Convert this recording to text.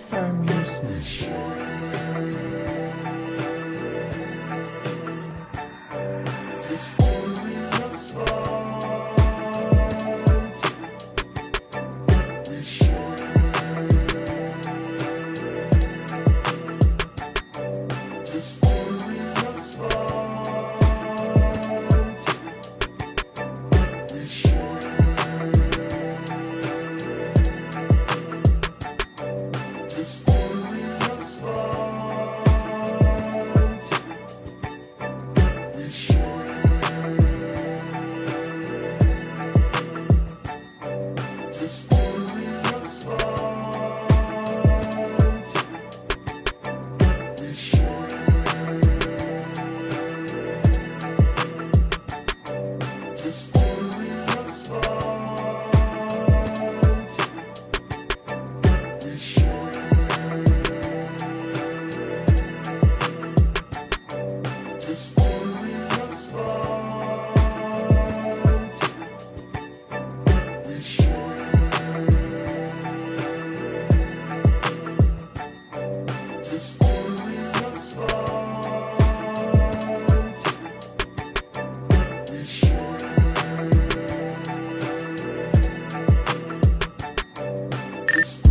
miss our music. Peace.